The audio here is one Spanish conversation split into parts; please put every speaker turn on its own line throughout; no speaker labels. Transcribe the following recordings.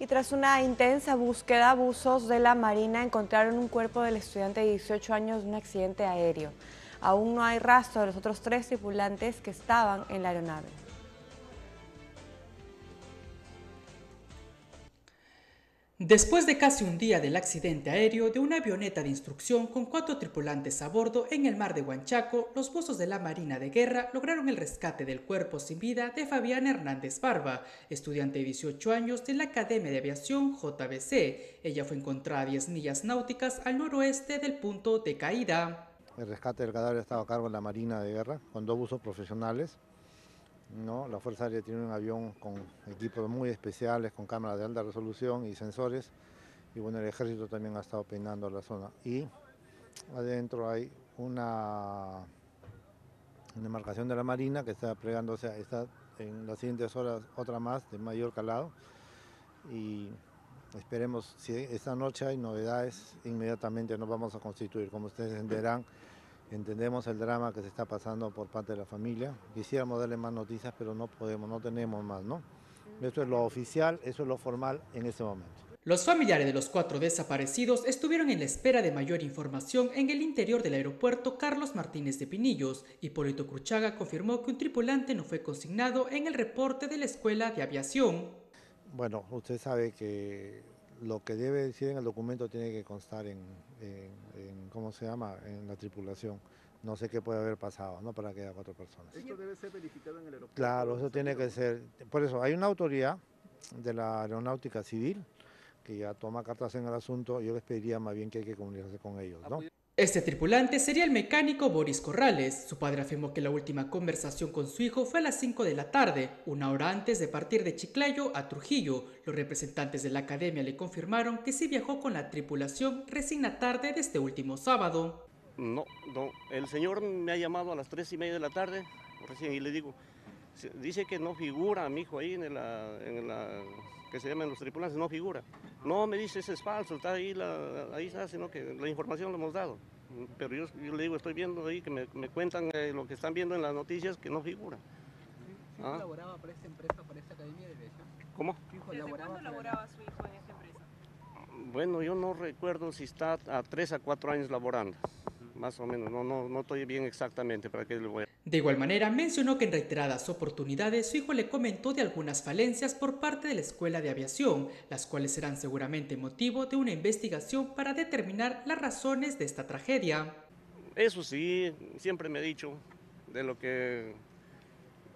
Y tras una intensa búsqueda, buzos de la Marina encontraron un cuerpo del estudiante de 18 años de un accidente aéreo. Aún no hay rastro de los otros tres tripulantes que estaban en la aeronave.
Después de casi un día del accidente aéreo de una avioneta de instrucción con cuatro tripulantes a bordo en el mar de Huanchaco, los buzos de la Marina de Guerra lograron el rescate del cuerpo sin vida de Fabián Hernández Barba, estudiante de 18 años de la Academia de Aviación JBC. Ella fue encontrada a 10 millas náuticas al noroeste del punto de caída.
El rescate del cadáver estaba a cargo de la Marina de Guerra, con dos buzos profesionales ¿no? La Fuerza Aérea tiene un avión con equipos muy especiales, con cámaras de alta resolución y sensores. Y bueno, el ejército también ha estado peinando la zona. Y adentro hay una, embarcación de la Marina que está plegándose, está en las siguientes horas otra más de mayor calado. Y esperemos, si esta noche hay novedades, inmediatamente nos vamos a constituir. Como ustedes entenderán, Entendemos el drama que se está pasando por parte de la familia. Quisiéramos darle más noticias, pero no podemos, no tenemos más, ¿no? Eso es lo oficial, eso es lo formal en este momento.
Los familiares de los cuatro desaparecidos estuvieron en la espera de mayor información en el interior del aeropuerto Carlos Martínez de Pinillos. Hipólito Cruchaga confirmó que un tripulante no fue consignado en el reporte de la Escuela de Aviación.
Bueno, usted sabe que lo que debe decir en el documento tiene que constar en, ¿cómo se llama?, en la tripulación. No sé qué puede haber pasado, ¿no?, para que haya cuatro personas.
¿Esto debe ser verificado en el aeropuerto?
Claro, eso tiene que ser, por eso hay una autoridad de la aeronáutica civil que ya toma cartas en el asunto, yo les pediría más bien que hay que comunicarse con ellos, ¿no?
Este tripulante sería el mecánico Boris Corrales. Su padre afirmó que la última conversación con su hijo fue a las 5 de la tarde, una hora antes de partir de Chiclayo a Trujillo. Los representantes de la academia le confirmaron que sí viajó con la tripulación recién la tarde de este último sábado.
No, no, el señor me ha llamado a las 3 y media de la tarde, recién, y le digo, dice que no figura mi hijo ahí en la, en la que se llaman los tripulantes, no figura. No, me dice, ese es falso, está ahí, ahí está, sino que la información lo hemos dado. Pero yo, le digo, estoy viendo ahí que me, cuentan eh, lo que están viendo en las noticias que no figura.
¿Su hijo ¿Ah? laboraba para esta empresa, para esta academia de aviación?
¿Cómo?
¿Desde cuándo laboraba su hijo en esta empresa?
Bueno, yo no recuerdo si está a tres a cuatro años laborando más o menos, no, no, no estoy bien exactamente para qué le voy a...
De igual manera, mencionó que en reiteradas oportunidades su hijo le comentó de algunas falencias por parte de la Escuela de Aviación, las cuales serán seguramente motivo de una investigación para determinar las razones de esta tragedia.
Eso sí, siempre me he dicho de lo que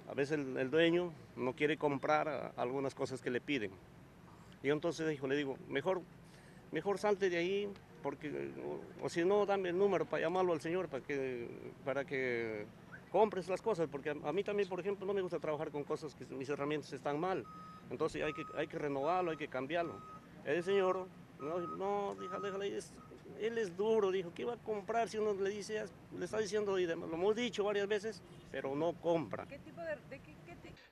a veces el, dueño no quiere comprar algunas cosas que le piden. Y entonces hijo, le digo, mejor, mejor salte de ahí, porque, o, si no, dame el número para llamarlo al señor para que, para que compres las cosas, porque a, mí también, por ejemplo, no me gusta trabajar con cosas que mis herramientas están mal, entonces hay que, hay que renovarlo, hay que cambiarlo. El señor, no, no déjale, déjale, él es duro, dijo, ¿qué va a comprar si uno le dice, le está diciendo, lo hemos dicho varias veces, pero no compra.
¿Qué tipo de,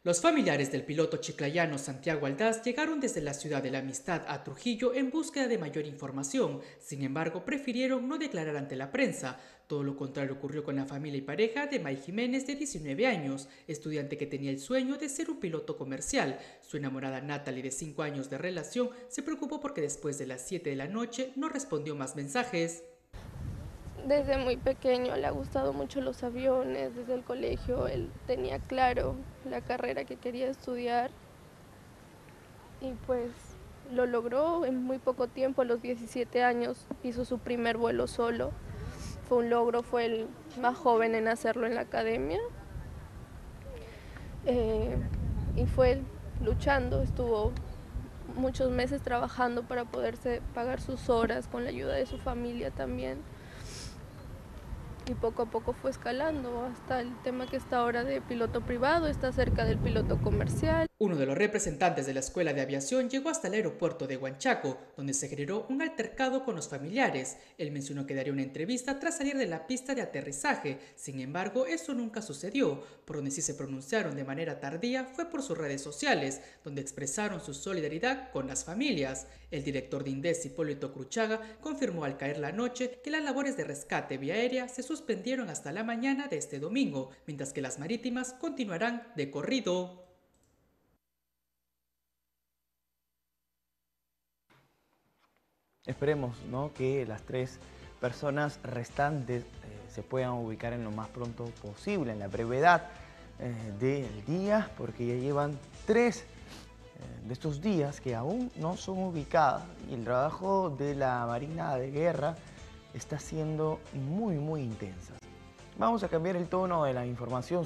los familiares del piloto chiclayano Santiago Aldaz llegaron desde la ciudad de la Amistad a Trujillo en búsqueda de mayor información. Sin embargo, prefirieron no declarar ante la prensa. Todo lo contrario ocurrió con la familia y pareja de May Jiménez de 19 años, estudiante que tenía el sueño de ser un piloto comercial. Su enamorada Natalie de 5 años de relación se preocupó porque después de las 7 de la noche no respondió más mensajes.
Desde muy pequeño le ha gustado mucho los aviones, desde el colegio él tenía claro la carrera que quería estudiar y pues lo logró en muy poco tiempo, a los 17 años hizo su primer vuelo solo. Fue un logro, fue el más joven en hacerlo en la academia. Eh, y fue luchando, estuvo muchos meses trabajando para poderse pagar sus horas con la ayuda de su familia también y poco a poco fue escalando hasta el tema que está ahora de piloto privado, está cerca del piloto comercial.
Uno de los representantes de la Escuela de Aviación llegó hasta el aeropuerto de Huanchaco, donde se generó un altercado con los familiares. Él mencionó que daría una entrevista tras salir de la pista de aterrizaje. Sin embargo, eso nunca sucedió. Por donde sí se pronunciaron de manera tardía fue por sus redes sociales, donde expresaron su solidaridad con las familias. El director de INDES, Hipólito Cruchaga, confirmó al caer la noche que las labores de rescate vía aérea se suspendieron hasta la mañana de este domingo, mientras que las marítimas continuarán de corrido.
Esperemos que las tres personas restantes eh, se puedan ubicar en lo más pronto posible, en la brevedad eh, del día, porque ya llevan tres eh, de estos días que aún no son ubicadas y el trabajo de la Marina de Guerra está siendo muy, muy intensa. Vamos a cambiar el tono de la información.